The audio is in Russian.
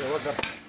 Все, вот, да.